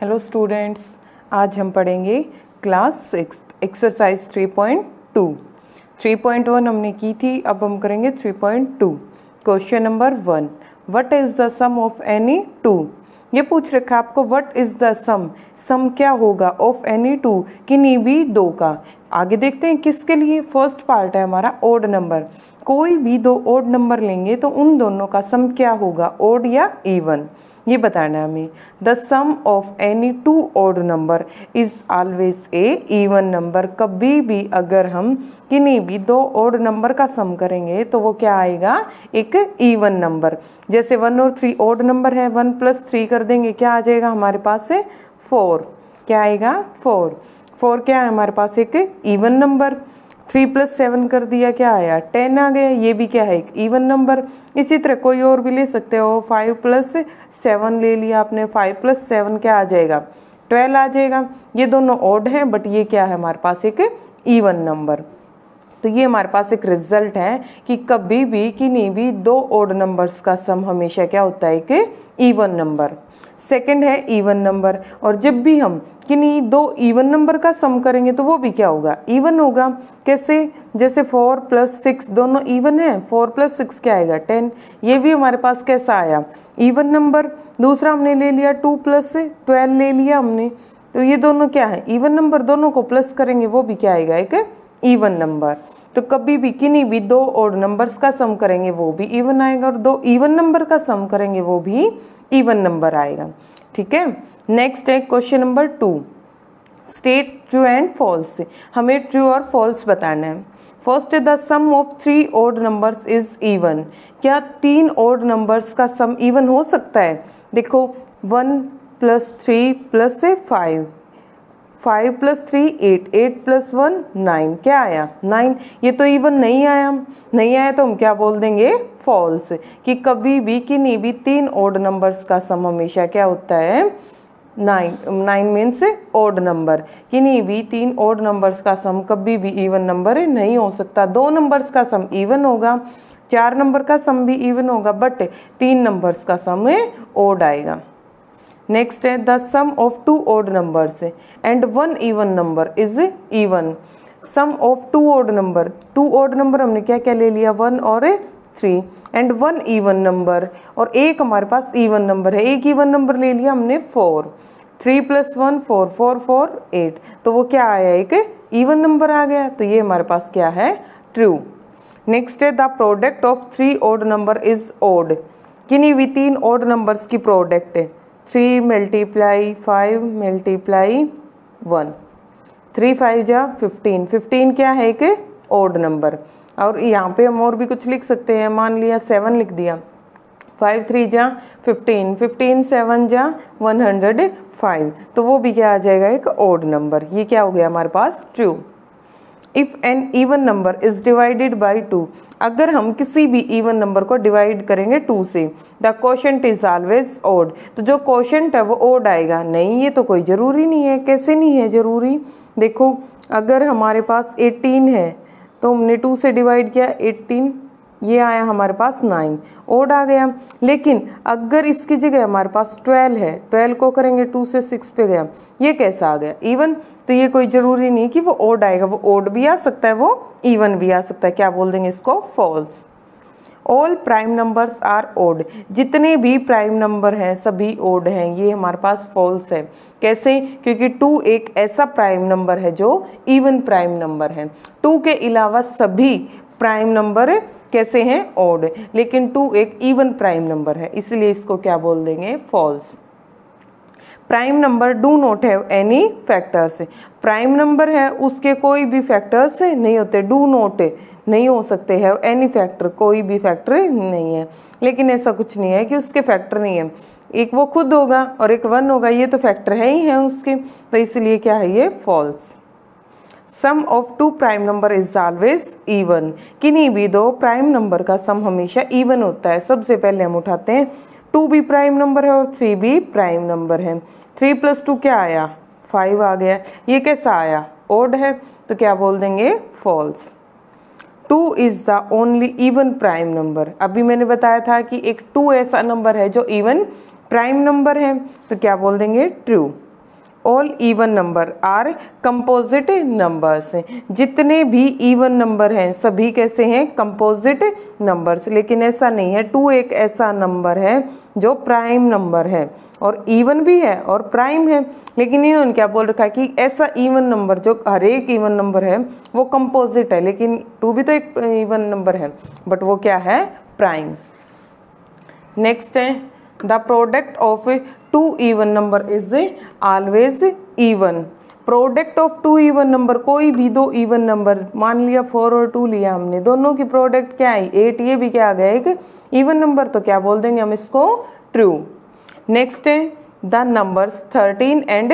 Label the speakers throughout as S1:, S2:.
S1: Hello students आज हम पढ़ेंगे क्लास सिक्स एक्सरसाइज 3.2 3.1 हमने की थी, अब हम करेंगे 3.2 question number one what is the sum of any two ये पूछ रखा है आपको what is the sum sum क्या होगा? ऑफ़ एनी टू किन्हीं भी दो का? आगे देखते हैं किसके लिए फ़र्स्ट पार्ट है हमारा ओड नंबर कोई भी दो ओड नंबर लेंगे तो उन दोनों का सम क्या होगा ओड या इवन ये बताना है हमें। The sum of any two odd number is always a even number कभी भी अगर हम किन्हीं भी दो ओड नंबर का सम करेंगे तो वो क्या आएगा? एक इवन नंबर जैसे वन और थ्री ओड नंबर है वन प्लस थ्री कर देंगे, क्या आ जाएगा हमारे पास से? फोर क्या आएगा? फोर फोर क्या है? हमारे पास एक even number three plus seven कर दिया क्या आया? टेन आ गया, ये भी क्या है? एक इवन नंबर इसी तरह कोई और भी ले सकते हो। फाइव प्लस सेवन ले लिया आपने। फाइव प्लस सेवन क्या आ जाएगा? ट्वेल्व आ जाएगा। ये दोनों ऑड हैं बट ये क्या है? हमारे पास एक ईवन नंबर तो ये हमारे पास एक रिज़ल्ट है कि कभी भी किन्हीं भी, दो ओड नंबर्स का सम हमेशा क्या होता है कि इवन नंबर सेकंड है इवन नंबर और जब भी हम किन्हीं दो इवन नंबर का सम करेंगे तो वो भी क्या होगा? इवन होगा। कैसे? जैसे फोर प्लस सिक्स दोनों इवन है। फोर प्लस सिक्स क्या आएगा? टेन ये भी हमारे पास कैसा आया? इवन नंबर दूसरा हमने ले लिया टू प्लस ट्वेल्व ले लिया हमने। तो ये दोनों क्या है? इवन नंबर दोनों को प्लस करेंगे, वो भी क्या आएगा? एक इवन नंबर तो कभी भी, किन्हीं भी दो ओड नंबर्स का सम करेंगे, वो भी इवन आएगा और दो इवन नंबर का सम करेंगे, वो भी इवन नंबर आएगा। ठीक है? नेक्स्ट है question number two state true and false हमें ट्रू और फॉल्स बताना है। First the sum of three odd numbers is even क्या तीन ओड नंबर्स का सम इवन हो सकता है? देखो one plus three plus five five plus three, eight eight plus one, nine, क्या आया? नाइन। ये तो इवन नहीं आया नहीं आया तो हम क्या बोल देंगे? फॉल्स कि कभी भी किन्हीं भी, तीन ओड नंबर्स का सम हमेशा क्या होता है? Nine. Nine means odd number किन्हीं भी, तीन ओड नंबर्स का सम कभी भी इवन नंबर नहीं हो सकता। दो नंबर्स का सम इवन होगा। चार नंबर का सम भी इवन होगा बट तीन नंबर्स का सम ओड आएगा। नेक्स्ट है the sum of two odd numbers and one even number is even sum of two odd number two odd number हमने क्या क्या ले लिया? वन और three and one even number और एक हमारे पास इवन नंबर है. एक इवन नंबर ले लिया हमने four three plus one four four four eight तो वो क्या आया? एक इवन नंबर आ गया. तो ये हमारे पास क्या है? ट्रू नेक्स्ट है the product of three odd number is odd किन्हीं भी तीन ओड नंबर्स की प्रोडक्ट है? Three multiply five multiply one three five जा फिफ्टीन फिफ्टीन क्या है एक? ओड नंबर और यहाँ पे हम और भी कुछ लिख सकते हैं। मान लिया सेवन लिख दिया। फाइव थ्री जा फिफ्टीन फिफ्टीन सेवन जा वन हंड्रेड फाइव तो वो भी क्या आ जाएगा? एक ओड नंबर ये क्या हो गया हमारे पास? True if an even number is divided by two अगर हम किसी भी ईवन नंबर को डिवाइड करेंगे टू से the question is always odd तो जो क्वेश्चन है वो ओड आएगा। नहीं, ये तो कोई ज़रूरी नहीं है। कैसे नहीं है ज़रूरी? देखो, अगर हमारे पास 18 है तो हमने टू से डिवाइड किया 18 ये आया हमारे पास नाइन। ओड आ गया। लेकिन अगर इसकी जगह हमारे पास ट्वेल्व है ट्वेल्व को करेंगे टू से सिक्स पे गया। ये कैसा आ गया? इवन तो ये कोई ज़रूरी नहीं कि वो ओड आएगा। वो ओड भी आ सकता है, वो इवन भी आ सकता है। क्या बोल देंगे इसको? False all prime numbers are odd जितने भी प्राइम नंबर हैं, सभी ओड हैं। ये हमारे पास फॉल्स है। कैसे? क्योंकि टू एक ऐसा प्राइम नंबर है जो इवन प्राइम नंबर है। टू के अलावा सभी प्राइम नंबर कैसे हैं? ओड लेकिन टू एक इवन प्राइम नंबर है, इसलिए इसको क्या बोल देंगे? False prime number do not have any factors prime number है, उसके कोई भी फैक्टर्स नहीं होते डू नॉट नहीं हो सकते है एनी फैक्टर कोई भी फैक्टर नहीं है। लेकिन ऐसा कुछ नहीं है कि उसके फैक्टर नहीं है। एक वो खुद होगा और एक वन होगा, ये तो फैक्टर है ही है उसके। तो इसलिए क्या है ये? False sum of two prime number is always even किन्हीं भी दो प्राइम नंबर का सम हमेशा इवन होता है। सबसे पहले हम उठाते हैं। टू भी प्राइम नंबर है और थ्री भी प्राइम नंबर है। थ्री प्लस टू क्या आया? फाइव आ गया। ये कैसा आया? ओड है। तो क्या बोल देंगे? False two is the only even prime number अभी मैंने बताया था कि एक टू ऐसा नंबर है जो इवन प्राइम नंबर है। तो क्या बोल देंगे? True all even number are composite numbers जितने भी इवन नंबर हैं, सभी कैसे हैं? कंपोजिट नंबर्स लेकिन ऐसा नहीं है। टू एक ऐसा नंबर है जो प्राइम नंबर है। और इवन भी है और प्राइम है। लेकिन इन्होंने क्या बोल रखा है कि ऐसा इवन नंबर जो हर एक इवन नंबर है, वो कंपोजिट है। लेकिन टू भी तो एक इवन नंबर है। बट वो क्या है? प्राइम नेक्स्ट है the product of two even number is always even product of two even number कोई भी दो इवन नंबर मान लिया फोर और टू लिया हमने, दोनों की प्रोडक्ट क्या आई एट ये भी क्या आ गया? एक इवन नंबर तो क्या बोल देंगे हम इसको? ट्रू नेक्स्ट है the numbers thirteen and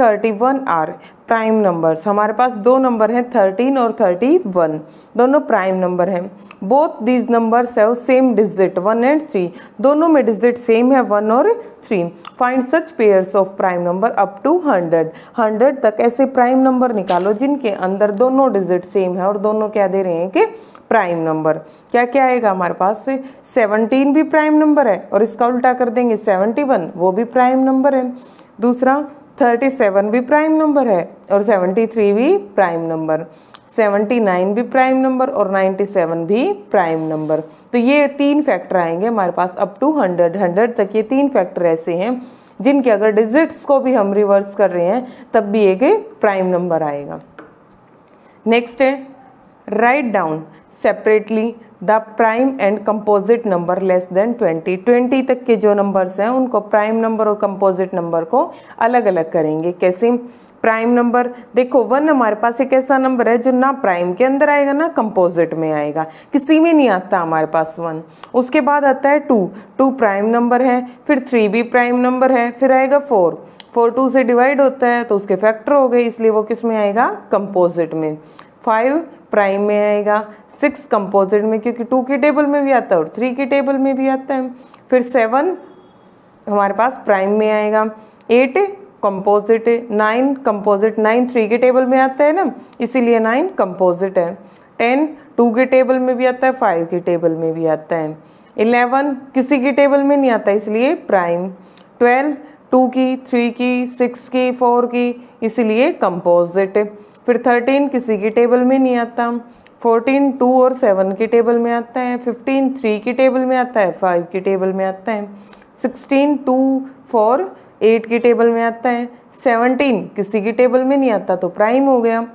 S1: thirty one are prime numbers. हमारे पास दो नंबर हैं थर्टीन और थर्टी वन दोनों प्राइम नंबर हैं। बोथ दीज नंबर्स है same digit one and three दोनों में डिजिट सेम है वन और three find such pairs of prime number up to hundred hundred तक ऐसे प्राइम नंबर निकालो जिनके अंदर दोनों डिजिट सेम है और दोनों क्या दे रहे हैं कि प्राइम नंबर क्या क्या आएगा हमारे पास? से सेवनटीन भी प्राइम नंबर है और इसका उल्टा कर देंगे सेवनटी वन वो भी प्राइम नंबर है। दूसरा थर्टी सेवन भी प्राइम नंबर है और सेवेंटी थ्री भी प्राइम नंबर सेवेंटी नाइन भी प्राइम नंबर और नाइन्टी सेवन भी प्राइम नंबर तो ये तीन फैक्टर आएँगे हमारे पास अप टू हंड्रेड हंड्रेड तक ये तीन फैक्टर ऐसे हैं जिनके अगर डिजिट्स को भी हम रिवर्स कर रहे हैं, तब भी एक प्राइम नंबर आएगा. नेक्स्ट है right down separately the prime and composite number less than 20 20 तक के जो नंबर्स हैं, उनको प्राइम नंबर और कंपोजिट नंबर को अलग अलग करेंगे। कैसे? प्राइम नंबर, देखो, वन हमारे पास एक ऐसा नंबर है जो ना प्राइम के अंदर आएगा, ना कंपोजिट में आएगा। किसी में नहीं आता हमारे पास वन। उसके बाद आता है टू टू प्राइम नंबर है, फिर थ्री भी प्राइम नंबर है, फिर आएगा फोर फोर टू से डिवाइड होता है तो उसके फैक्टर हो गए, इसलिए वो किसमें आएगा? कंपोजिट में। फाइव प्राइम में आएगा सिक्स कंपोजिट में, क्योंकि टू की टेबल में भी आता है और थ्री की टेबल में भी आता है। फिर सेवन हमारे पास प्राइम में आएगा eight composite nine composite nine three के टेबल में आता है ना, इसीलिए नाइन कंपोजिट है। टेन टू के टेबल में भी आता है फाइव के टेबल में भी आता है। इलेवन किसी की टेबल में नहीं आता, इसलिए प्राइम ट्वेल्व टू की थ्री की सिक्स की फोर की, इसीलिए कंपोजिट फिर थर्टीन किसी की टेबल में नहीं आता। फोर्टीन टू और सेवन की टेबल में आता है। फिफ्टीन थ्री की टेबल में आता है। फाइव की टेबल में आता है। सिक्सटीन टू फोर एट की टेबल में आता है। सेवनटीन किसी की टेबल में नहीं आता तो प्राइम हो गया।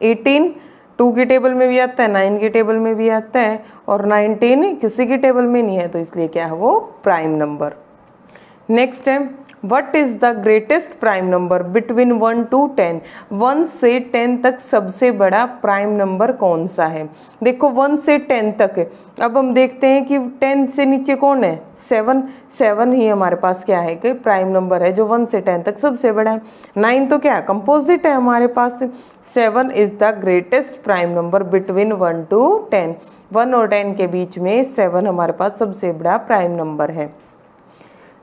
S1: एटीन टू की टेबल में भी आता है। नाइन की टेबल में भी आता है। और नाइनटीन किसी की टेबल में नहीं है तो इसलिए क्या है वो प्राइम नंबर नेक्स्ट है। What is the greatest prime number between one two ten one से टेन तक सबसे बड़ा प्राइम नंबर कौन सा है? देखो वन से टेन तक है। अब हम देखते हैं कि टेन से नीचे कौन है? सेवन सेवन ही हमारे पास क्या है कि प्राइम नंबर है, जो वन से टेन तक सबसे बड़ा है। नाइन तो क्या? कंपोजिट है हमारे पास। Seven is the greatest prime number between one two ten one और टेन के बीच में सेवन हमारे पास सबसे बड़ा प्राइम नंबर है।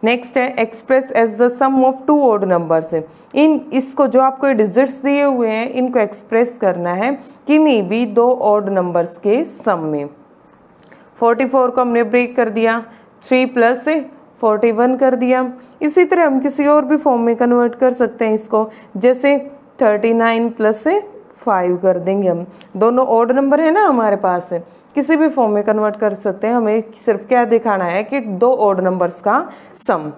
S1: नेक्स्ट है express as the sum of two odd numbers in, इसको जो आपको डिजिट्स दिए हुए हैं, इनको एक्सप्रेस करना है कि किन्हीं भी दो ओड नंबर्स के सम में। 44 को हमने ब्रेक कर दिया 3 प्लस 41 कर दिया। इसी तरह हम किसी और भी फॉर्म में कन्वर्ट कर सकते हैं इसको, जैसे 39 प्लस फाइव कर देंगे हम। दोनों ऑड नंबर है ना हमारे पास। किसी भी फॉर्म में कन्वर्ट कर सकते हैं। हमें सिर्फ़ क्या दिखाना है कि दो ऑड नंबर्स का सम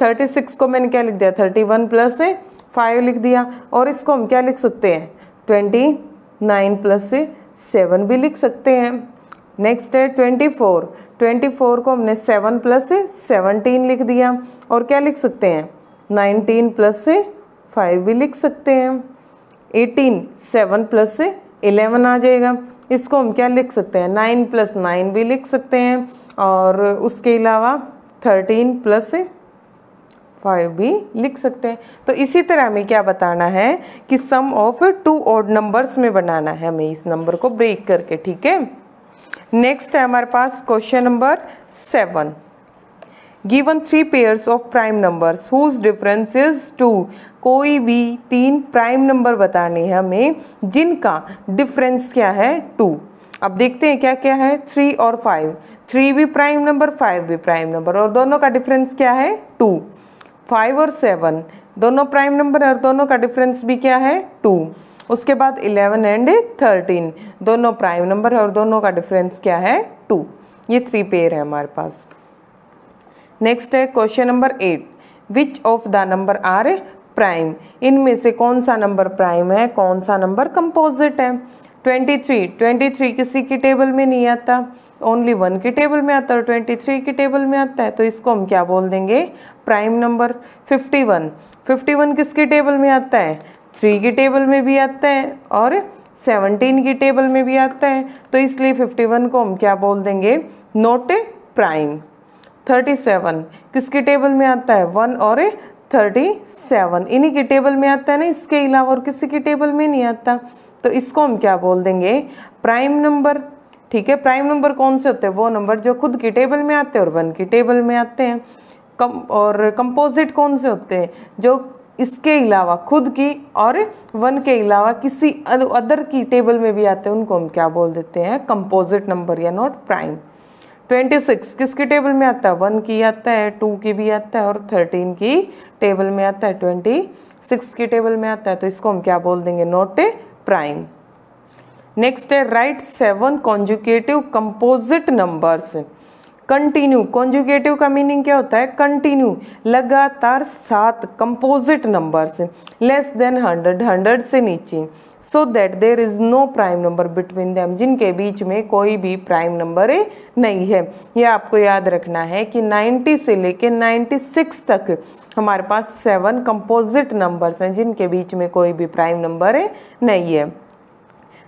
S1: 36 को मैंने क्या लिख दिया? 31 वन प्लस से फाइव लिख दिया। और इसको हम क्या लिख सकते हैं? 29 प्लस से सेवन भी लिख सकते हैं। नेक्स्ट है 24 24 को हमने सेवन प्लस से सेवनटीन लिख दिया। और क्या लिख सकते हैं? 19 प्लस से फाइव भी लिख सकते हैं। एटीन सेवन प्लस से इलेवन आ जाएगा। इसको हम क्या लिख सकते हैं? नाइन प्लस नाइन भी लिख सकते हैं और उसके अलावा थर्टीन प्लस फाइव भी लिख सकते हैं। तो इसी तरह हमें क्या बताना है कि sum of two odd numbers में बनाना है हमें इस नंबर को ब्रेक करके, ठीक है? नेक्स्ट है हमारे पास question number seven given three pairs of prime numbers whose difference is two कोई भी तीन प्राइम नंबर बताने हैं हमें, जिनका डिफरेंस क्या है? टू अब देखते हैं क्या क्या है? थ्री और फाइव थ्री भी प्राइम नंबर फाइव भी प्राइम नंबर और दोनों का डिफरेंस क्या है? टू फाइव और सेवन दोनों प्राइम नंबर और दोनों का डिफरेंस भी क्या है? टू उसके बाद इलेवन एंड थर्टीन दोनों प्राइम नंबर और दोनों का डिफरेंस क्या है? टू ये थ्री पेयर है हमारे पास. नेक्स्ट है question number eight which of the number are prime इनमें से कौन सा नंबर प्राइम है? कौन सा नंबर कंपोजिट है? 23 23 किसी की टेबल में नहीं आता। ओनली वन की टेबल में आता है और 23 की टेबल में आता है। तो इसको हम क्या बोल देंगे? प्राइम नंबर 51 51 किसकी टेबल में आता है? थ्री की टेबल में भी आता है और 17 की टेबल में भी आता है। तो इसलिए 51 को हम क्या बोल देंगे? नोट प्राइम 37 किसकी टेबल में आता है? वन और थर्टी सेवन इन्हीं के टेबल में आता है ना, इसके अलावा और किसी की टेबल में नहीं आता। तो इसको हम क्या बोल देंगे? प्राइम नंबर ठीक है? प्राइम नंबर कौन से होते हैं? वो नंबर जो खुद की टेबल में आते हैं और वन की टेबल में आते हैं। कम, और कंपोजिट कौन से होते हैं? जो इसके अलावा खुद की और वन के अलावा किसी अदर की टेबल में भी आते हैं, उनको हम क्या बोल देते हैं? कंपोजिट नंबर या नॉट प्राइम ट्वेंटी सिक्स किसकी टेबल में आता है? वन की आता है टू की भी आता है और थर्टीन की टेबल में आता है ट्वेंटी, सिक्स की टेबल में आता है तो इसको हम क्या बोल देंगे? Not a prime. नेक्स्ट है, right seven consecutive composite numbers. Continue consecutive का मीनिंग क्या होता है? कंटिन्यू लगातार सात composite numbers less than hundred hundred से नीचे। So that there is no prime number between them जिनके बीच में कोई भी प्राइम नंबर नहीं है। ये आपको याद रखना है कि 90 से लेके 96 तक हमारे पास सेवन कंपोजिट नंबर्स हैं, जिनके बीच में कोई भी प्राइम नंबर नहीं है।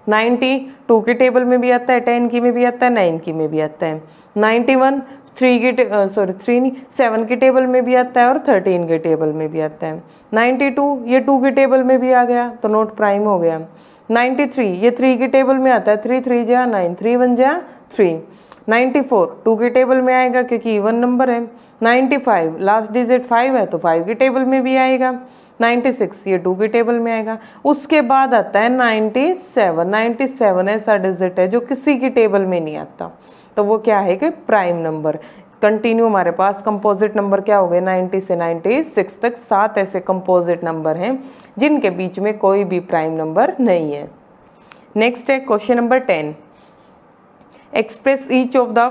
S1: नाइन्टी टू के टेबल में भी आता है, टेन की में भी आता है, नाइन की में भी आता है। नाइन्टी वन, थ्री के सॉरी थ्री नहीं, सेवन के टेबल में भी आता है और थर्टीन के टेबल में भी आता है। नाइन्टी टू, ये टू के टेबल में भी आ गया तो नोट प्राइम हो गया। नाइन्टी थ्री, ये थ्री के टेबल में आता है, थ्री थ्री जा, नाइन थ्री वन जा, थ्री। नाइन्टी फोर, टू के टेबल में आएगा क्योंकि इवन नंबर है। Ninety five last digit five है तो फाइव के टेबल में भी आएगा। 96 ये टू की टेबल में आएगा। उसके बाद आता है 97 97 ऐसा डिजिट है जो किसी की टेबल में नहीं आता। तो वो क्या है कि प्राइम नंबर कंटिन्यू हमारे पास कंपोजिट नंबर क्या हो गए? 90 से 96 तक सात ऐसे कंपोजिट नंबर हैं, जिनके बीच में कोई भी प्राइम नंबर नहीं है। नेक्स्ट है question number ten express each of the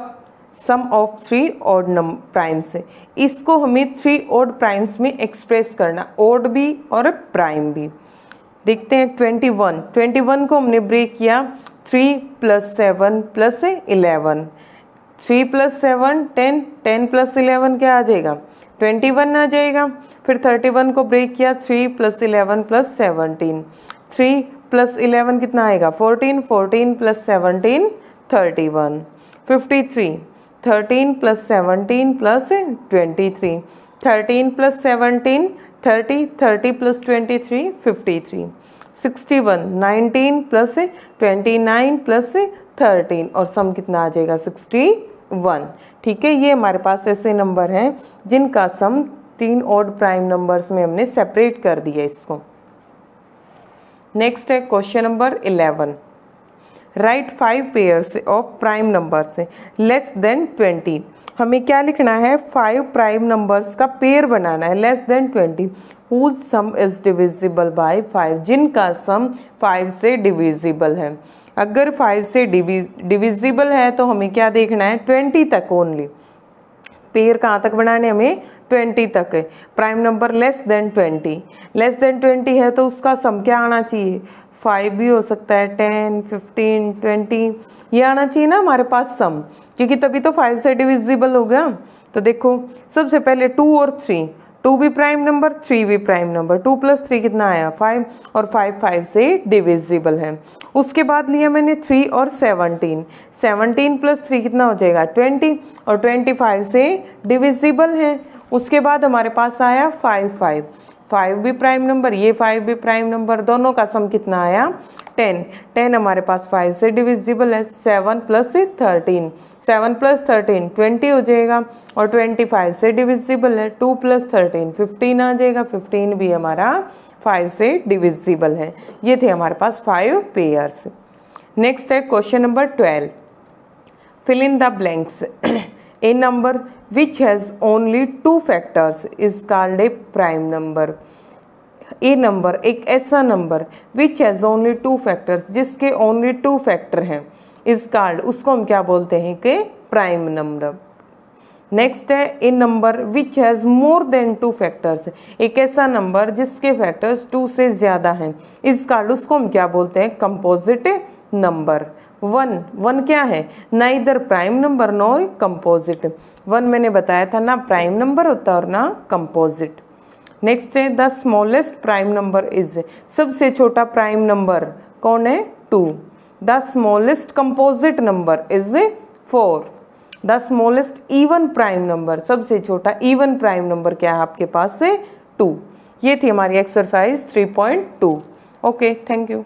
S1: sum of three odd num primes इसको हमें थ्री ऑड प्राइम्स में एक्सप्रेस करना ऑड भी और प्राइम भी। देखते हैं ट्वेंटी वन ट्वेंटी वन को हमने ब्रेक किया three plus seven plus eleven three plus seven ten ten plus eleven क्या आ जाएगा? ट्वेंटी वन आ जाएगा। फिर थर्टी वन को ब्रेक किया three plus eleven plus seventeen three plus eleven कितना आएगा? Fourteen fourteen plus seventeen thirty one fifty three thirteen plus seventeen plus twenty three thirteen plus seventeen thirty thirty plus twenty three fifty three sixty one nineteen plus twenty nine plus thirteen और sum कितना आ जाएगा? Sixty one ठीक है, ये हमारे पास ऐसे number हैं जिनका सम तीन ऑड प्राइम नंबर्स में हमने सेपरेट कर दिया इसको। नेक्स्ट है question number eleven write five pairs of prime numbers less than twenty. हमें क्या लिखना है? फाइव प्राइम नंबर्स का पेयर बनाना है, less than twenty. Whose sum is divisible by five? जिनका सम फाइव से डिविजिबल है। अगर फाइव से डिविजिबल है तो हमें क्या देखना है? ट्वेंटी तक ओनली पेयर कहाँ तक बनाने हमें? ट्वेंटी तक है। Prime number less than twenty. Less than twenty है तो उसका सम क्या आना चाहिए? फाइव भी हो सकता है टेन फिफ्टीन ट्वेंटी ये आना चाहिए ना हमारे पास सम क्योंकि तभी तो फाइव से डिविजिबल हो गया। तो देखो, सबसे पहले टू और थ्री टू भी प्राइम नंबर थ्री भी prime number two plus three कितना आया? फाइव और फाइव फाइव से डिविजिबल है। उसके बाद लिया मैंने थ्री और सेवनटीन सेवनटीन प्लस थ्री कितना हो जाएगा? ट्वेंटी और ट्वेंटी फाइव से डिविजिबल है। उसके बाद हमारे पास आया फाइव फाइव फाइव भी प्राइम नंबर, ये फाइव भी प्राइम नंबर, दोनों का सम कितना आया? टेन। टेन हमारे पास फाइव से डिविजिबल है, seven plus thirteen. Seven plus thirteen, twenty हो जाएगा। और ट्वेंटी फाइव से डिविजिबल है, टू प्लस थर्टीन, फिफ्टीन आ जाएगा। फिफ्टीन भी हमारा फाइव से डिविजिबल है। ये थे हमारे पास फाइव पेयर्स। नेक्स्ट है question number twelve. Fill in the blanks a number which has only two factors is called a prime number. A number एक ऐसा number which has only two factors जिसके only two factor हैं इस card उसको हम क्या बोलते हैं कि प्राइम नंबर नेक्स्ट है a number which has more than two factors एक ऐसा नंबर जिसके फैक्टर्स टू से ज़्यादा हैं इस कार्ड उसको हम क्या बोलते हैं? कंपोजिट नंबर वन वन क्या है? ना इधर prime number nor composite one मैंने बताया था ना प्राइम नंबर होता और ना कंपोजिट नेक्स्ट है the smallest prime number is सबसे छोटा प्राइम नंबर कौन है? Two the smallest composite number is four the smallest even prime number सबसे छोटा इवन प्राइम नंबर क्या है आपके पास? से टू ये थी हमारी exercise three point two okay thank you